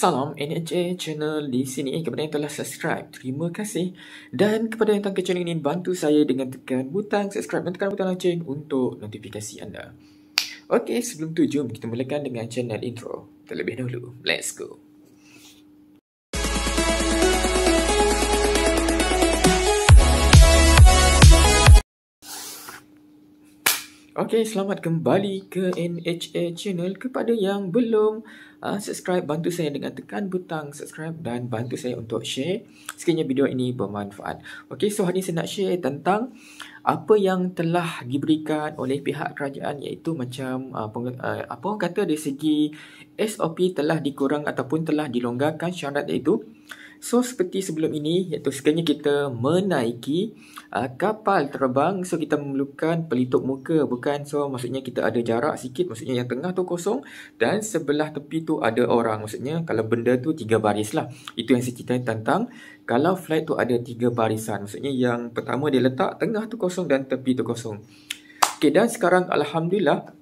Salam NHA channel di sini kepada yang telah subscribe. Terima kasih. Dan kepada yang tak channel ini, bantu saya dengan tekan butang subscribe dan tekan butang lonceng untuk notifikasi anda. Okey, sebelum tu jom kita mulakan dengan channel intro. Terlebih dahulu, let's go. Okey, selamat kembali ke NHA channel. Kepada yang belum uh, subscribe, bantu saya dengan tekan butang subscribe dan bantu saya untuk share. Sekiranya video ini bermanfaat. Okey, so hari ini saya nak share tentang apa yang telah diberikan oleh pihak kerajaan iaitu macam uh, uh, apa orang kata dari segi SOP telah dikurang ataupun telah dilonggarkan syarat iaitu So seperti sebelum ini iaitu sekiranya kita menaiki uh, kapal terbang so kita memerlukan pelitup muka bukan? So maksudnya kita ada jarak sikit maksudnya yang tengah tu kosong dan sebelah tepi tu ada orang. Maksudnya kalau benda tu tiga baris lah. Itu yang saya cerita tentang kalau flight tu ada tiga barisan. Maksudnya yang pertama dia letak tengah tu kosong dan tepi tu kosong. Okay, dan sekarang Alhamdulillah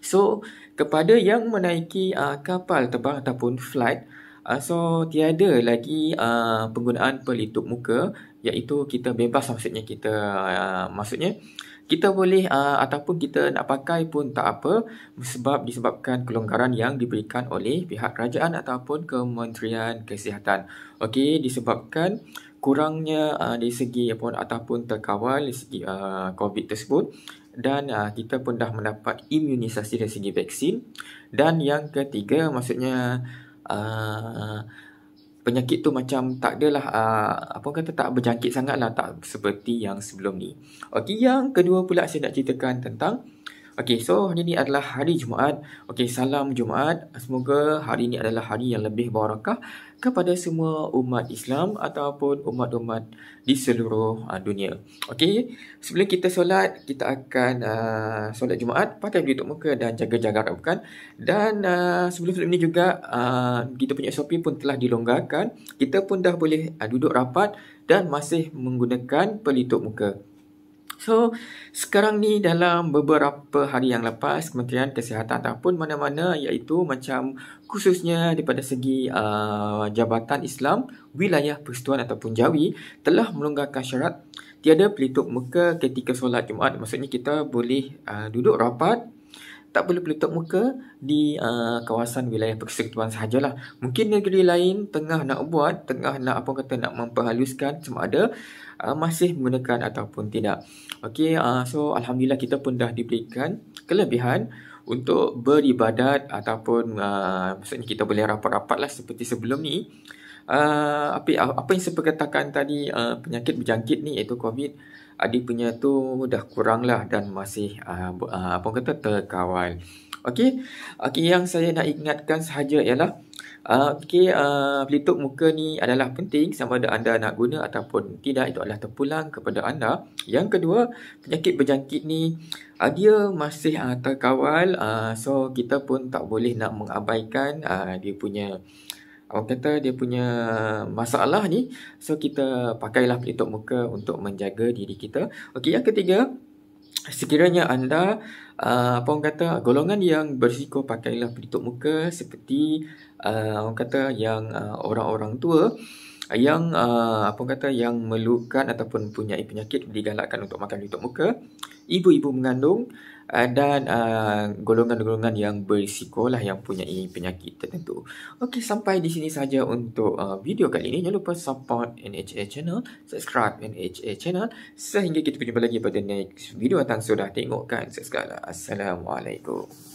so kepada yang menaiki uh, kapal terbang ataupun flight Uh, so tiada lagi uh, penggunaan pelitup muka iaitu kita bebas maksudnya kita uh, maksudnya kita boleh uh, ataupun kita nak pakai pun tak apa sebab disebabkan kelonggaran yang diberikan oleh pihak kerajaan ataupun Kementerian Kesihatan. Okey disebabkan kurangnya uh, dari segi apa ataupun terkawal dari segi uh, COVID tersebut dan uh, kita pun dah mendapat imunisasi dari segi vaksin dan yang ketiga maksudnya uh, penyakit tu macam tak adalah uh, apa kata tak berjangkit sangatlah tak seperti yang sebelum ni. Okey, yang kedua pula saya nak ceritakan tentang Okey, so hari ini adalah hari Jumaat. Okey, salam Jumaat. Semoga hari ini adalah hari yang lebih barakah kepada semua umat Islam ataupun umat-umat di seluruh uh, dunia. Okey, sebelum kita solat, kita akan uh, solat Jumaat pakai tutup muka dan jaga jarak bukan? Dan uh, sebelum-sebelum ini juga uh, kita punya SOP pun telah dilonggarkan. Kita pun dah boleh uh, duduk rapat dan masih menggunakan pelitup muka. So, sekarang ni dalam beberapa hari yang lepas, Kementerian Kesihatan ataupun mana-mana iaitu macam khususnya daripada segi uh, Jabatan Islam, Wilayah Persatuan ataupun Jawi telah melonggarkan syarat tiada pelitup muka ketika solat Jumaat. Maksudnya kita boleh uh, duduk rapat tak perlu pelitup muka di uh, kawasan wilayah persekutuan sahajalah. Mungkin negeri lain tengah nak buat, tengah nak apa kata nak memperhaluskan sama ada uh, masih menggunakan ataupun tidak. Okey, uh, so alhamdulillah kita pun dah diberikan kelebihan untuk beribadat ataupun uh, maksudnya kita boleh rapat-rapat lah seperti sebelum ni. Uh, apa, apa yang saya katakan tadi uh, penyakit berjangkit ni iaitu COVID adik punya tu dah kurang lah dan masih uh, apa kata terkawal. Okey. Okey yang saya nak ingatkan sahaja ialah uh, okey uh, pelitup muka ni adalah penting sama ada anda nak guna ataupun tidak itu adalah terpulang kepada anda. Yang kedua, penyakit berjangkit ni uh, dia masih uh, terkawal uh, so kita pun tak boleh nak mengabaikan uh, dia punya orang kata dia punya masalah ni so kita pakailah pelitup muka untuk menjaga diri kita. Okey yang ketiga sekiranya anda uh, apa orang kata golongan yang berisiko pakailah pelitup muka seperti uh, orang kata yang uh, orang-orang tua yang uh, apa kata yang melukan ataupun punya penyakit digalakkan untuk makan pelitup muka ibu-ibu mengandung uh, dan uh, golongan-golongan yang berisiko lah yang punya penyakit tertentu. Okey, sampai di sini saja untuk uh, video kali ini. Jangan lupa support NHA channel, subscribe NHA channel sehingga kita berjumpa lagi pada next video. Tang sudah tengokkan segala. Assalamualaikum.